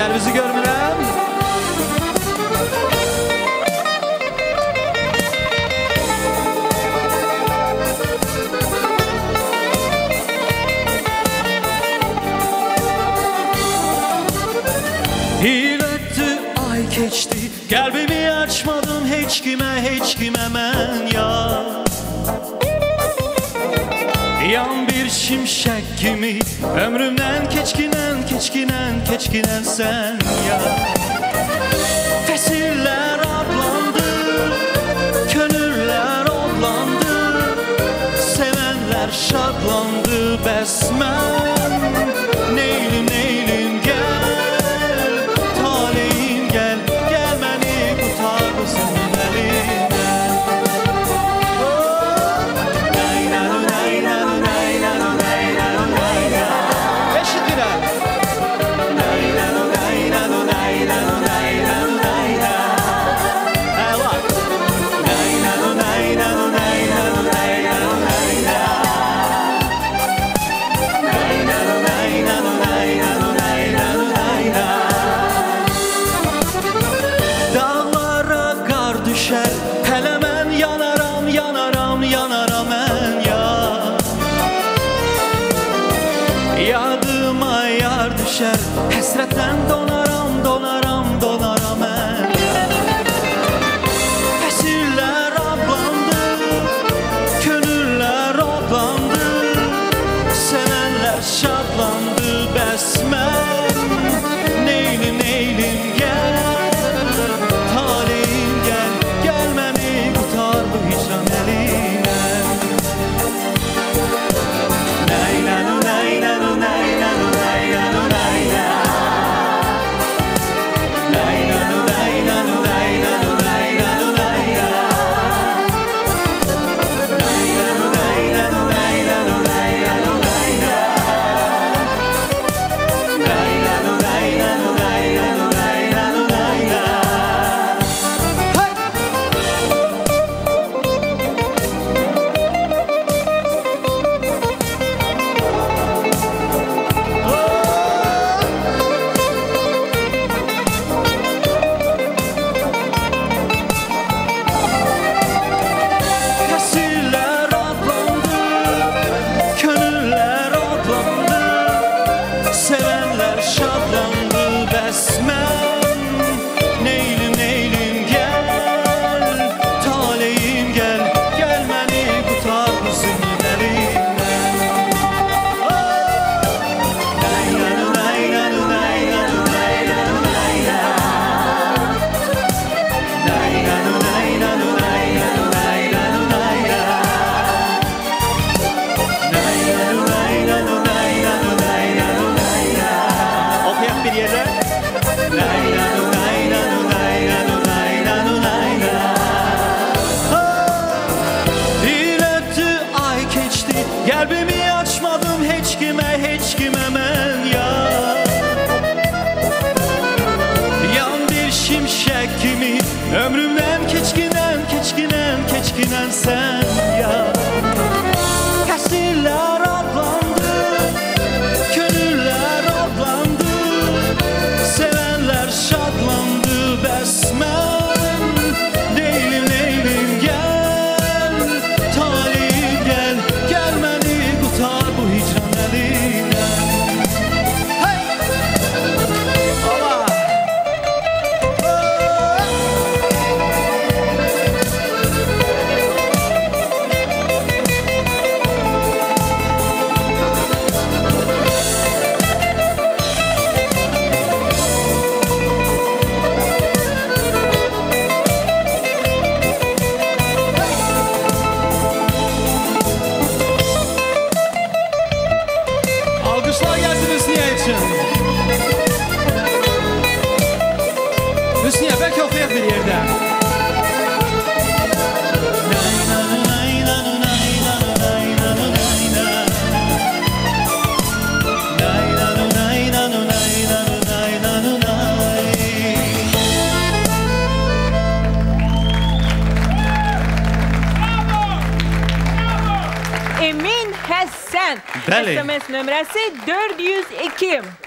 Eller bizi görmürəm Hirətdi, ay keçdi Qəlbimi açmadım heç kimə, heç kimə mən ya. Yan bir şimşək kimi Ömrümdən keçkin keçkinem keçkinem sen ya. Fesiller adlandı Könüller odlandı Sevenler şadlandı besmen. شر حسرتن دانرم smell kimi? Ömrümden keçkinem keçkinem keçkinen sen. Hüsniye belki okuyak bir yerde. SMS nömrəsi 402.